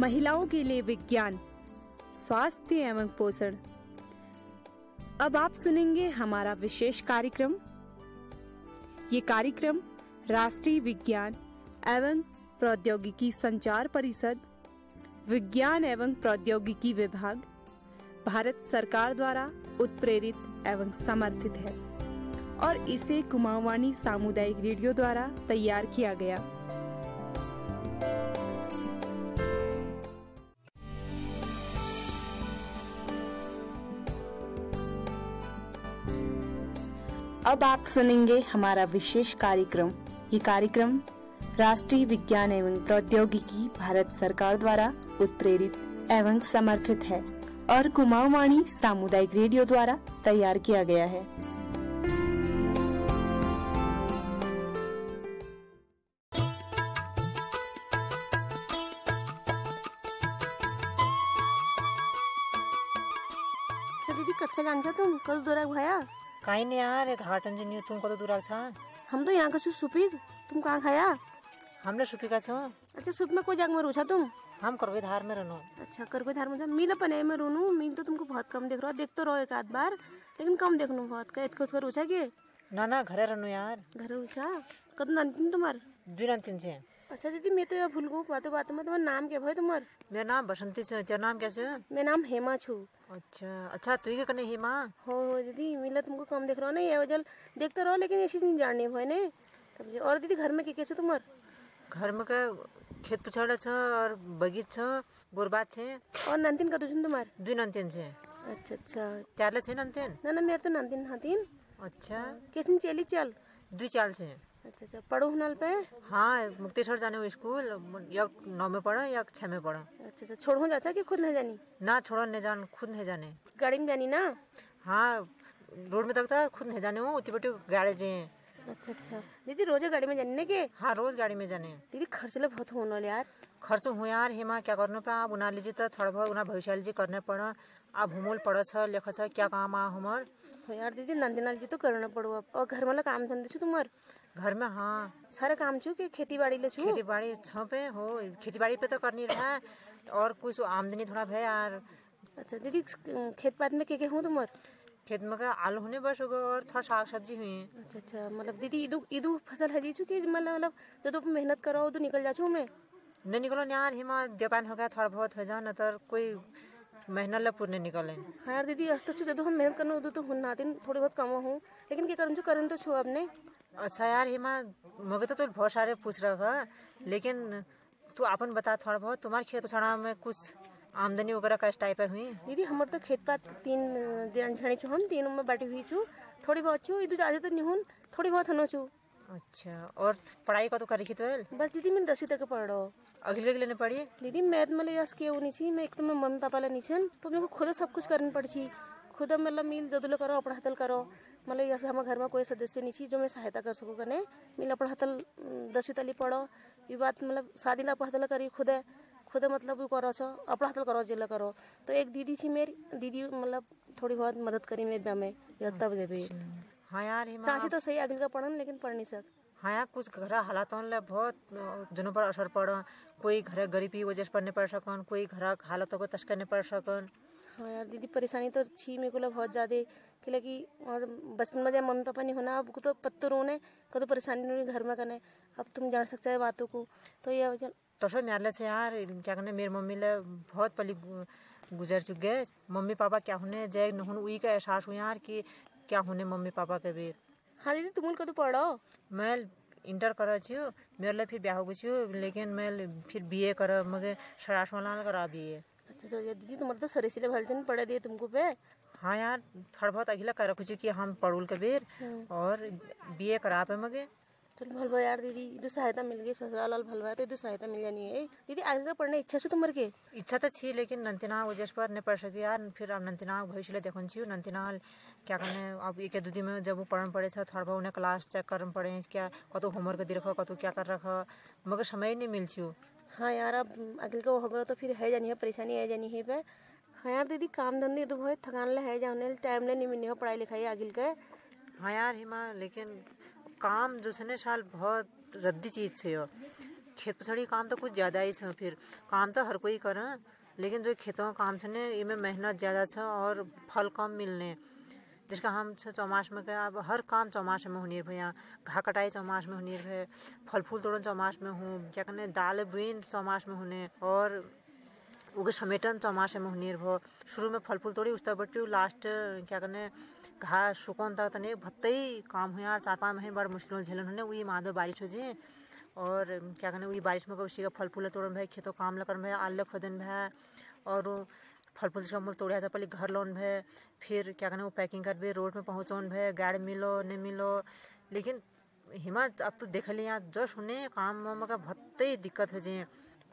महिलाओं के लिए विज्ञान, स्वास्थ्य एवं पोषण। अब आप सुनेंगे हमारा विशेष कार्यक्रम। ये कार्यक्रम राष्ट्रीय विज्ञान एवं प्रौद्योगिकी संचार परिषद, विज्ञान एवं प्रौद्योगिकी विभाग, भारत सरकार द्वारा उत्प्रेरित एवं समर्थित है और इसे कुमाऊवानी सामुदायिक रेडियो द्वारा तैयार किया गया। अब आप सुनेंगे हमारा विशेष कार्यक्रम। ये कार्यक्रम राष्ट्रीय विज्ञान एवं प्रौद्योगिकी भारत सरकार द्वारा उत्प्रेरित एवं समर्थित है और कुमाऊवाणी सामुदायिक रेडियो द्वारा तैयार किया गया है। तुम कल दोरा भया। काहीँ नाही यार एक हाटन जिनी तुम कतो दूर छ। हम तो यहाँ का छु सुपीर तुम कहाँ खाया? हामीले सुकेका छौँ। अच्छा सुप में कोई जाग में रूछा तुम? हम करवे धार में रहनु। अच्छा कर कोई धार में मिल अपन है मैं रोनू मिल तो तुमको बहुत कम देख रहा। देख तो रहो एक आध बार लेकिन कम देखनू बहुत। का इतको उसका रूछा के? ना ना घरे रहनु यार। घर रूछा? कद नंतिन तुम्हार? नाम तिन छ। अच्छा दीदी मैं तो यहाँ भूल गई बातों बातों में तुम्हारा नाम क्या भाई तुम्हार? मेरो नाम बसन्ती छ तेरो नाम क्या छ मैं नाम हेमा छू। अच्छा अच्छा तुई के कने हिमा? हो हो दीदी मिला तुमको कम देख रहा हो ना ये वजह देख तो रहो लेकिन ये चीज़ नहीं जाननी भाई ने। तब जे- और दीदी घर में के के छो तुम्हार? घर में का खेत पछाडा छ और बगीच छ गोरबात छ? और नंतिन का दुश्मन तुम्हार? दुई नाम तिन छ। अच्छा अच्छा। त्यारले छ नन्तेन ना ना मेरे तो नंदिन हाथीन अच्छा। कैसे चली चल? दुई चाल छ। अच्छा अच्छा। पढ़ो हुनल पे? अच्छा हाँ मुक्तेश्वर जाने स्कूल या नौ में पढ़ो या छः में पढ़ो। अच्छा छोड़ो जाता कि खुद नहीं जानी? ना छोड़ो नहीं जान खुद नहीं जाने। गाड़ी में जानी ना? हाँ रोड में तक था खुद नहीं जाने वो उतनी बटी गाड़ी जे अच्छा अच्छा। दीदी रोज़े गाड़ी में जानी ना के? हाँ रोज गाड़ी में जाने। दीदी खर्चले बहुत होने यार। खर्च हुँ यार हिमा क्या गर्नु पा? अब उनीहरूले चाहिँ त थोड़ा बहुत उनीहरू भविष्यले चाहिँ गर्ने पड़। अब हुमुल पढ छ लेख छ क्या काम आ हमर हो यार दीदी नंदिनाल जी तो करना पड़ो अब। और घर वाला काम धंधे छो तुम्हार? घर में हाँ। सारा काम छो कि खेती बाड़ी ले छो? खेती बाड़ी छ पे हो। खेती बाड़ी पे तो करनी रहा और कुछ आमदनी थोड़ा भे यार। अच्छा दीदी खेत पात में के के हूँ तुम्हार? खेत में का आलू होने बस होगा और थोड़ा साग सब्ज़ी हुई अच्छा अच्छा मतलब दीदी इदु इदु फ़सल है जी? छो कि मतलब मतलब जो तुम मेहनत करो तो निकल जा छो मैं? नहीं निकलो यार हिमा देपान हो गया थोड़ा बहुत हो जाओ न तो कोई मेहनत ला पूरे निकले। हाँ यार दीदी अस्त छो जो हम मेहनत करना तो हुन नातिन थोड़ी बहुत कम हूँ। लेकिन क्या करूँ छो करन तो छो अपने। अच्छा यार हिमा मगे तो तू बहुत सारे पूछ रहा है लेकिन तू अपन बता थोड़ा बहुत तुम्हारे खेत छड़ा में कुछ आमदनी वगैरह का टाइप हुई? दीदी हमर तो खेत पात तीन देन झणी छु हम तीनों में बाटी हुई छु थोड़ी बहुत छु इदु ज़्यादा तो नहीं हुन थोड़ी बहुत हनो छु अच्छा और पढ़ाई का तो करी की तो बस दीदी मैं दसवीं तक पढ़ रहा अगले अगले ने पढ़ी? दीदी मैथ में यस के नहीं छी मैं एक तो मैं मम्मी पापा ला नहीं छन तो मेरे को खुद सब कुछ करनी पड़ छी खुद मतलब मिल जदुल करो अपना हतल करो। मतलब यस हमारे घर में कोई सदस्य नहीं थी जो मैं सहायता कर सको कने मिल अपना हतल दसवीं तली पढ़ो ये बात मतलब शादी ला अपना हतल करी खुद है खुद मतलब वो करो छो अपना हतल करो जिला करो। तो एक दीदी थी मेरी दीदी मतलब थोड़ी बहुत मदद करी मेरे ब्याह में या तब जब हाँ यार चाची तो सही अगले का पढ़न लेकिन पढ़ नहीं सक। हाँ यार कुछ घर हालातों ले बहुत जनों पर असर पड़। कोई घर गरीबी वजह से पढ़ने पड़ सकन कोई घर हालतों को तस्कर नहीं पड़ सकन। हाँ यार दीदी परेशानी तो छी मेरे को बहुत ज़्यादा। कि लगी और बचपन में जब मम्मी पापा नहीं होना अब तो पत्तो रोने कदो परेशानी नहीं घर में करने। अब तुम जान सकते हो बातों को। तो ये तो सो मेरे से यार क्या कहने मेरी मम्मी ले बहुत पली गुजर चुक गए मम्मी पापा क्या होने जय नहुन उई का एहसास हुआ यार कि क्या होने मम्मी पापा के भी। हाँ दीदी तुम कदो पढ़ो? मैं इंटर कर छियो मेरे लिए फिर ब्याह हो छियो लेकिन मैं फिर बीए कर मगे सरास वाला करा बीए अच्छा अच्छा दीदी तुम्हारे तो सर इसलिए भलचन पढ़ा दिए तुमको पे। हाँ यार थोड़ा बहुत अगला कर रखू कि हम पढ़ुल के बेर और बीए करा पे मगे। चल भलवा यार दीदी जो सहायता मिल गई ससुराल वाल भलवा तो जो सहायता मिल जानी है। दीदी आगे का पढ़ने इच्छा से तुम्हारे के इच्छा तो छी लेकिन नंतिना वजह पर नहीं पढ़ सकी यार। फिर अब नंतिना भविष्य ले देखन छियो। नंतिना क्या करने अब एक दू दिन में जब वो पढ़न पड़े छ थोड़ा बहुत उन्हें क्लास चेक करन पड़े क्या कतो होमवर्क दे रखो कतो क्या कर रखो मगर समय नहीं मिल छियो। हाँ यार अब अगले का होगा तो फिर है जानी है परेशानी है जानी है पे हाँ यार दीदी, काम धंधे तो बहुत थकान ले है, जाने टाइम ले नहीं मिलने हो पढ़ाई लिखाई आगे के हाँ यार हिमा, लेकिन काम ने साल बहुत रद्दी चीज़ से हो। खेत पछाड़ी काम तो कुछ ज़्यादा ही छ फिर। काम तो हर कोई कर, लेकिन जो खेतों का काम छ ने इमे मेहनत ज़्यादा छ और फल कम मिलने। जिसका हम चौमास में क्या अब हर काम चौमास में हुनीर भैया घा कटाई चौमास में हुनीर भे फल फूल तोड़न चौमास में हूँ, क्या कहने, दाल बुइन चौमास में होने, और उगे समेटन चौमास में हुनीर भो। शुरू में फल फूल तोड़ी उस बटी लास्ट क्या कहने घास सुकौन तक तने भत्ते काम हुआ चार पाँच महीने बड़ मुश्किल झेलन होने, वही माद में बारिश हो जे। और, क्या कहने वही बारिश में उसी का फल फूल तोड़न भाई खेतों काम लगन भाई आल खोदन भाई और फल फूल जिसका मूल तोड़े पहले घर लोन भे, फिर क्या कहने वो पैकिंग कर भी, रोड में पहुँचौन भे, गाड़ी मिलो नहीं मिलो। लेकिन हिमा अब तो देख ली यहाँ जो सुने काम वाम का भत्ते दिक्कत हो जाए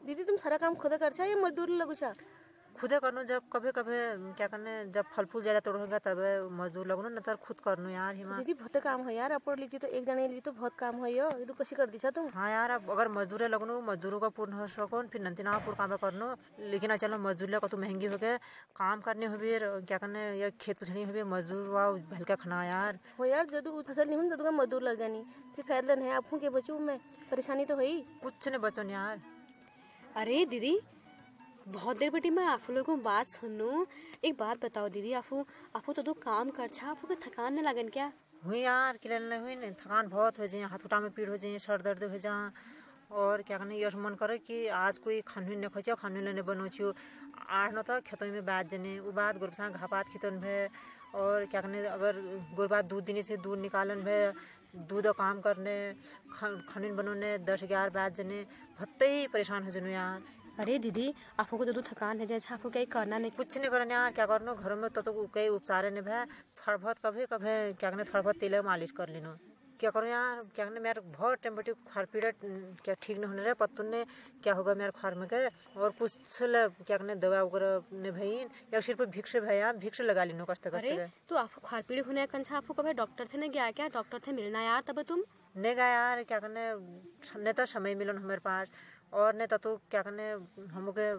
दीदी तुम सारा काम खुद कर या मजदूर लगू छा खुदे करनो जब कभी कभी क्या करने जब फल फूल ज़्यादा तोड़ेगा तब मजदूर लगनो न तर खुद करनो यार हिमा। दीदी बहुत काम है यार अपन लीजिए तो एक जने लीजिए तो बहुत काम है यो। ये तो कशी कर दिशा तुम? हाँ यार अब अगर मजदूर लगनो मजदूरों का पूर्ण हो सको फिर नंतिना पूर्ण काम करनो। लेकिन चलो मजदूर लगा तो महँगी हो गए काम करने हो भी क्या करने या खेत पुछनी हो भी मजदूर वाओ भलका खाना यार। हो यार जदू फ़सल नहीं जदू का मजदूर लग जानी। फिर फ़ायदा नहीं आपको के बचू मैं? परेशानी तो हुई कुछ नहीं बचो यार। अरे दीदी, बहुत देर बेटी मैं आप लोगों को बात सुनू। एक बात बताओ दीदी, आपको आपको तो दो काम कर, छा, आपको थकान नहीं लगन क्या? हुई यार, किरण नहीं हुई, नहीं, थकान बहुत हो जाए, हाथ उठा में पीड़ हो जाए, सर दर्द हो जाए। और क्या कहने, यश मन करे कि आज कोई खानवी न खोचे खानवी लेने बनो छियो आठ न तो खेतों में बात जने वो बात गोरबसा घापात खितन भे। और क्या कहने, अगर गोरबात दूध देने से दूध निकालन भे दुध काम गर्ने खनिन बनाउने दस एघार बाह्र जाने भत्तै परेसान हुन्छ जानु अरे दिदी आफूको त दुध थकान है जान्छ आफू केही गर्न नै कुछ नै गर्ने यहाँ क्या गर्नु घरमा त केही उपचार नै भए थडभत कभी कभी क्या गर्ने थडभत तेल मालिस गरिनु क्या करो यार? क्या करना? मेरा बहुत टेम्परेचर खार पीड़ा क्या ठीक नहीं होने रहा? पत्तु ने क्या होगा मेरे खार में गए? और कुछ क्या करना? दवा वगैरह ने भाई या सिर्फ़ भाई भैया भिक्ष लगा लेनो कष्ट कष्ट तो आपको खार पीड़ी होने कंछा आपको कभी डॉक्टर थे ना गया क्या? डॉक्टर थे मिलना यार तब तुम? नहीं गया यार क्या कहने नहीं तो समय मिलन हमारे पास। और नहीं तो क्या कहने हमके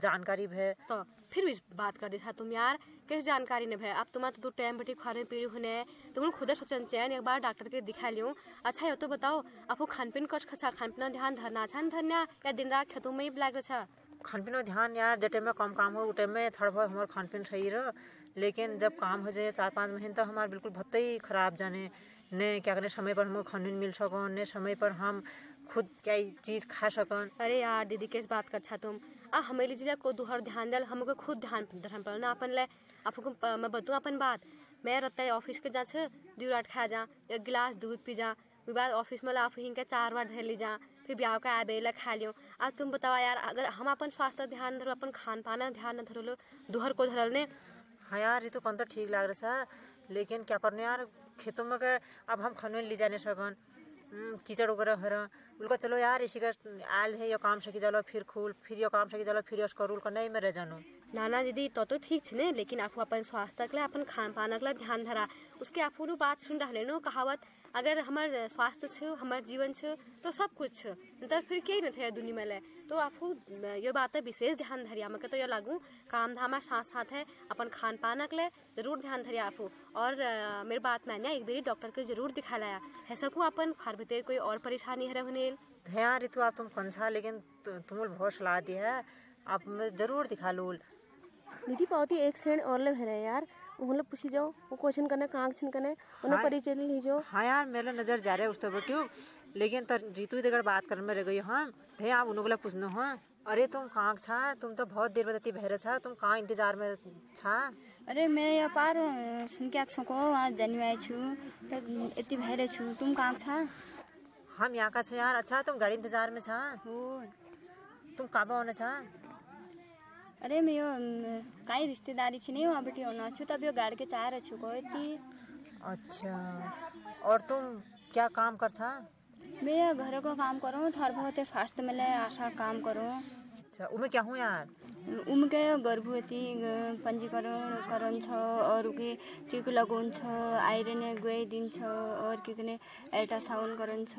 जानकारी भे तो फिर भी बात कर दी तुम यार किस जानकारी ने भे अब तुम्हारा तो टाइम बटी खाने पीड़ी होने तुम खुद सोचन चैन एक बार डॉक्टर के दिखा लियो। अच्छा ये तो बताओ आपको खान पीन कच खचा खान पीन ध्यान धरना अच्छा धरना या दिन रात खेतों में ही लाग रहा खान पीन ध्यान यार जटे में कम काम हो उटे में थोड़ा बहुत हमारे खान पीन सही रहो। लेकिन जब काम हो जाए चार पाँच महीने तो हमारे बिल्कुल भत्ते ही खराब जाने ने क्या करें समय पर हमको खान मिल सको ने समय पर हम खुद क्या चीज़ खा सकन। अरे यार दीदी किस बात कर छा तुम? आ हमें लीजिए को दुहर ध्यान दल हमको खुद ध्यान धरन पड़ना अपन ले। आपको मैं बताऊँ अपन बात? मैं रहता ऑफ़िस के जा दू रात खा जा एक गिलास दूध पी जा बाद ऑफ़िस में आप हिंग चार बार धर ली जा फिर ब्याह का आबे ला खा लियो। आज तुम बताओ यार अगर हम अपन स्वास्थ्य ध्यान धरो अपन खान पान ध्यान न धरो दुहर को धरल ने? हाँ यार ये तो कौन तो ठीक लग रहा है लेकिन क्या करने यार खेतों में अब हम खाने ले जाने सकन। कीचड़ वगैरह हो उनका चलो यार इसी का आयल है यो काम सकी चलो फिर खूल फिर यो काम सकी चलो फिर यश करूल का नहीं मेरे जानो। नाना दीदी तो तो ठीक छे लेकिन आप अपन स्वास्थ्य के लिए, अपन खान पान के लिए ध्यान धरा। उसके आप बात सुन रहे नो, कहावत, अगर हमार स्वास्थ्य छ, हमार जीवन छ तो सब कुछ छ। तो फिर कई न थे दुनिया में ले। तो आपको ये बात विशेष ध्यान धरिया। मैं तो ये लागू काम धाम साथ साथ है, अपन खान पान के लिए ज़रूर ध्यान धरिया आप और मेरी बात मैंने एक बार डॉक्टर के ज़रूर दिखा लाया है सकू अपन, खार भीतर कोई और परेशानी है रहने ध्यान ऋतु, आप तुम कंछा लेकिन तुम बहुत सलाह दी है। आप ज़रूर दिखा लूल दीदी पावती एक सेंड और ले भरे यार। मतलब पूछी जाओ वो क्वेश्चन करने कांग छन करने उन्हें परिचय ले लीजो हाँ यार मेरे नज़र जा रहे उस तो बेटू लेकिन तर जीतू इधर बात करने में रह गई हाँ? भे आप उन्होंने पूछना हाँ? अरे तुम कहाँ छा? तुम तो बहुत देर बदती बहरे छा। तुम कहाँ इंतज़ार में छा? अरे मैं यहाँ पार सुन के आप सको वहाँ जन्मे छु इतनी बहरे छु। तुम कहाँ छा? हम यहाँ का छो यार। अच्छा तुम गाड़ी इंतज़ार में छा? तुम कहाँ होने छा? अरे मैं यो कहीं रिश्तेदारी छी नहीं वहाँ बेटी होना छू तब यो गाड़ के चाय रचू को इतनी अच्छा। और तुम क्या काम कर था मैं घर को काम करूँ थोड़ा बहुत फास्ट मिले आशा काम करूँ। अच्छा उमे क्या हूँ यार? उमकै गर्भवती पञ्जीकरण गराउँछ अरू के टिको लगाउँछ आइरन गइदिन्छ अरू के गर्ने अल्ट्रासाउन्ड गराउँछ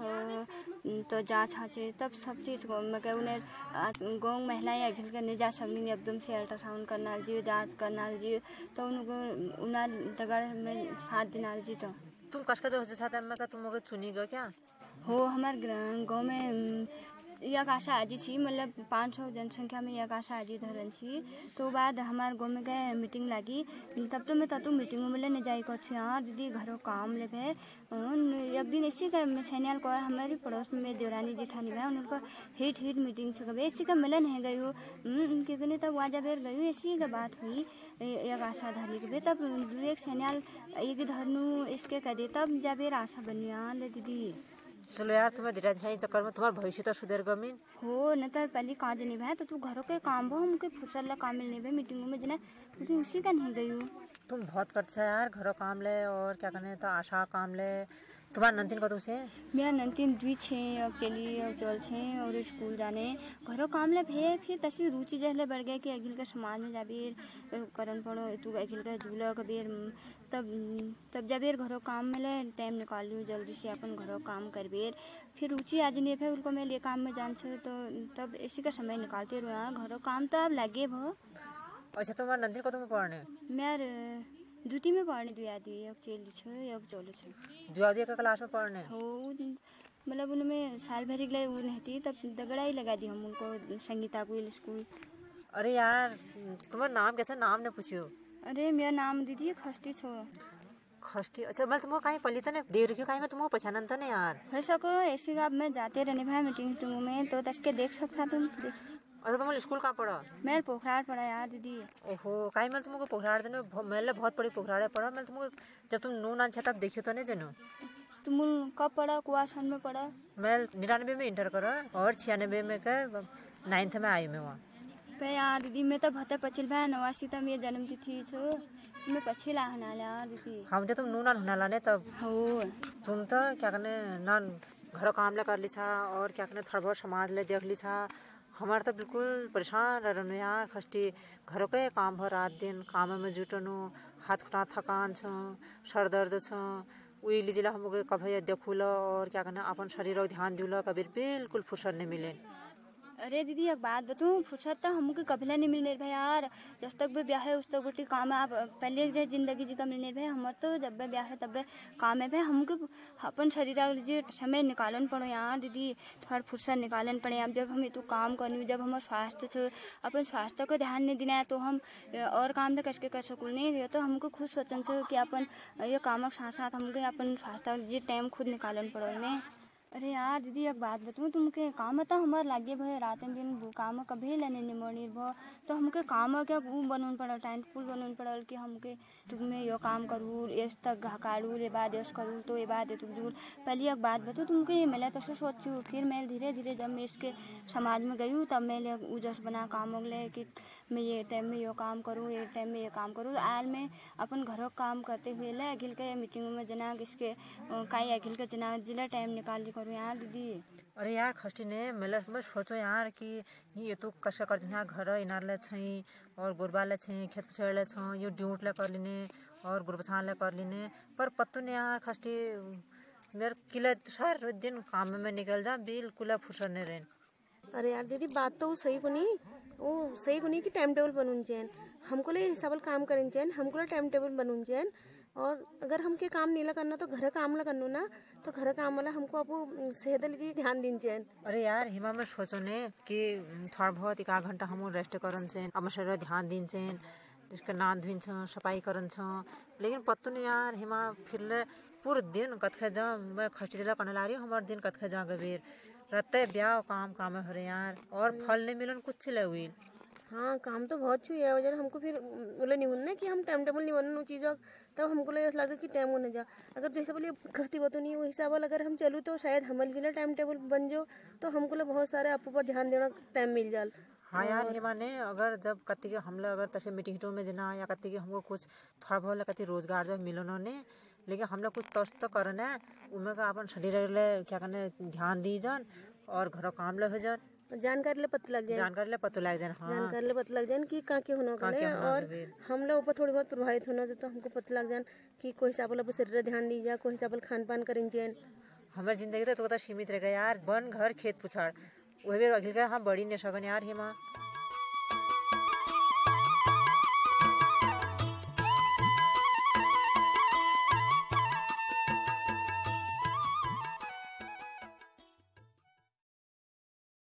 त जाँच छ तब सब चिज क्या उनीहरू गाउँ महिला अघिल करने जा सक्ने एकदम से अल्ट्रासाउन्ड गर्न जी जाँच गर्न जी त उनको उनीहरू दगड़ साथ दिन जी तो तुम कसका जो साथ में का तुम क्या? हो हाम्रो गाउँमा एक आशा आजी छी मतलब पाँच सौ जनसंख्या में एक आशा आजी धरन छी। तो बाद हमार गाँव में गए मीटिंग लगी। तब तो मैं ततु मीटिंग में ले जाई कर हाँ दीदी, घरों काम ले गए एक दिन इसी का मैं सैनियाल को हमारी पड़ोस में देवरानी जेठानी है उनको हिट हिट मीटिंग से गए इसी का मिलन है गई उनके गने तब वाजा बेर गई इसी का बात हुई। एक आशा धारी के तब एक सैनियाल एक धरनु, इसके दे तब जब बेर आशा बनिया ले दीदी। चलो यार तुम्हें धीरे नहीं चक्कर में तुम्हारा भविष्य तो सुधर गमीन हो न तो पहले कहाँ जानी भाई तो तू घरों के काम हो हमके फुर्सत ला काम मिलने भाई मीटिंगों में जना तो तू उसी का नहीं गई हो तुम बहुत करते हो यार घरों काम ले और क्या करने तो आशा काम ले तुम्हारा नंतिन कदू से मेरा नंतिन दुई छे अब चली अब चल छे और स्कूल जाने। घरों काम ले भे फिर तसी रुचि जहले बढ़ गया कि अखिल के समाज में जाबीर करन पड़ो तू अखिल के झूला कबीर तब तब जबेर घरों काम में ले टाइम निकाल लूँ जल्दी से अपन घरों काम कर बेर फिर रुचि आज नहीं है उनको मैं ले काम में जान छे तो तब इसी का समय निकालते रहो। यहाँ घरों काम तो अब लगे भो। अच्छा तुम्हारा नंदिन कदू में पढ़ने। मैं दुटी में पढ़ने दुई आदि एक चेली छ एक चोलो छ। दुआदिया का क्लास में पढ़ने? हो मतलब उनमें साल भर के वो नहीं थी तब दगड़ा ही लगा दी हम उनको संगीता को स्कूल। अरे यार तुम्हारा नाम कैसा? नाम ने पूछियो। अरे मेरा नाम दीदी खष्टी छो। खष्टी? अच्छा मैं तुमको कहीं पली तने देख रखी कहीं मैं तुमको पहचानन तने यार? हो सको ऐसी अब मैं जाते रहने भाई मीटिंग मीटिंग में तो तस के देख सकता तुम देख। अच्छा तुम स्कूल कहाँ पढ़ा? मैं पोखराड़ पढ़ा यार दीदी। ओहो कहीं मैं तुमको पोखराड़ जने मैं बहुत बड़ी पोखराड़े पढ़ा। मैं तुमको जब तुम नू नान तब देखियो तो नहीं जनो? तुम कब पढ़ा? कुआसन में पढ़ा? मैं निन्यानवे में इंटर करा और छियानवे में का नाइन्थ में आई मैं वहाँ। पे यार दीदी मैं तो भते पछिल भाई नवासी तब ये जन्म तिथि छो। मैं पछिल आहना यार दीदी। हम जब तुम नू नान होना लाने तब। हो तुम तो क्या करने ना घर काम ले कर ली छा और क्या करने थोड़ा बहुत समाज ले देख ली छा। हमारे तो बिल्कुल परेशान रहनु यार। खस्टी घरों के काम हो रात दिन काम में जुटनु हाथ खुटा थकान छ सर दर्द छ। उही लीजिला हमको कभी देखूल और क्या करना अपन शरीर ध्यान दिल कभी बिल्कुल फुर्सत नहीं मिले। अरे दीदी, एक बात बताऊँ, फुर्सत तो हमको कभी नहीं मिलने भाई यार। जब तक भी ब्याह है, उस तक बेटी काम है। आप पहले जो ज़िंदगी जी का मिलने भाई हमारे तो जब भी ब्याह है, तब भी काम है। भाई, हमको अपन शरीर लीजिए समय निकालन पड़ो यार दीदी। थोड़ा फुर्सत निकालन पड़े। अब जब हम तो काम करनी, जब हमारे स्वास्थ्य अपन स्वास्थ्य को ध्यान नहीं देना है तो हम और काम तो कैसे कर सकूँ। नहीं तो हमको खुद सोचन छो कि अपन ये काम के साथ साथ हमको अपन स्वास्थ्य लीजिए टाइम खुद निकालन पड़ो। नहीं। अरे यार, दीदी, एक बात बताऊँ, तुमके काम तो हमारे लागे भे रात दिन काम कभी लेने निमोनी भो। तो हमके काम क्या वो बनून पड़ल टाइम पुल बनून पड़ल कि हमके तुम्हें यो काम करूँ इस तक घकाड़ू ये बाद यश करूँ तो ये बात तुम ज़रूर पहले एक बात बताऊँ, तुमके ये मिला तो सोचू, फिर मैं धीरे धीरे जब मैं इसके समाज में गई तब मैं ले उजस बना काम हो गए कि मैं ये टाइम में यो काम करूँ ये टाइम में ये काम करूँ। आयल में अपन घरों काम करते हुए ले अखिल के मीटिंग में जना किसके काई अखिल के जना जिला टाइम निकाल करूँ यार दीदी? अरे यार खस्टी ने मेला मैं सोचो यार कि ये तो कसा करते यहाँ घर इनारले छै और गोरबाले छै खेत पछाड़ले छ यो ड्यूटले कर लिने और गोरबछानले कर लिने। पर पत्तू ने यार खस्टी मेरे किले सार दिन काम में निकल जा बिल्कुल फुर्सत नहीं रहे। अरे यार दीदी बात तो सही को नहीं। वो सही को नहीं कि टाइम टेबल बनून चैन हमको ले हिसाब काम करें चैन हमको ले टाइम टेबल बनून चैन और अगर हमके काम नहीं करना तो घर काम ला करनो ना तो घर काम वाला हमको अब सेहत लीजिए ध्यान दिन चैन अरे यार, हिमा में सोचो ने कि थोड़ा बहुत एक आध घंटा हम रेस्ट करन चैन अब शरीर ध्यान दिन चैन जिसका नान धुन छ, सफ़ाई करन छ। लेकिन पत्तो नहीं यार, हिमा फिर पूरे दिन कतखे जा, मैं खर्च दिला करने ला रही हूँ, हमारे दिन कतखे जा गबीर रहते ब्याह काम काम हो रहे यार और फल नहीं मिलन कुछ ले हुई। हाँ काम तो बहुत छुई है वजह हमको फिर बोले नहीं होना कि हम टाइम टेबल नहीं बनना चीज़ तब हमको ऐसा लगा कि टाइम होने जा। अगर जैसे बोलिए खस्ती बतो नहीं वो हिसाब अगर हम चलूँ तो शायद हमारे जिला टाइम टेबल बन जाओ तो हमको बहुत सारे आपको पर ध्यान देना टाइम मिल जाए हाँ यार ये माने अगर जब कति के हम लोग अगर तसे मीटिंग में जना या कति के हमको कुछ थोड़ा बहुत कति रोज़गार जब मिलो ने लेकिन हम लोग कुछ तस्त तो करना है उनमें का अपन शरीर ले क्या करने ध्यान दी जान और घरों काम ले हो जान। जानकारी ले पता लग जाए। जानकारी ले पता लग जाए हाँ। जानकारी ले पता लग जाए कि कहाँ के होना करे और हम लोग ऊपर थोड़ी बहुत प्रभावित होना तो हमको पता लग जाए कि कोई हिसाब वाला शरीर ध्यान दी जाए कोई हिसाब खान पान करें जाए हमारी ज़िंदगी तो, तो शिमित रह गया यार बन घर खेत पुछाड़ वही अखिल का हम बड़ी सकन यार हिमा।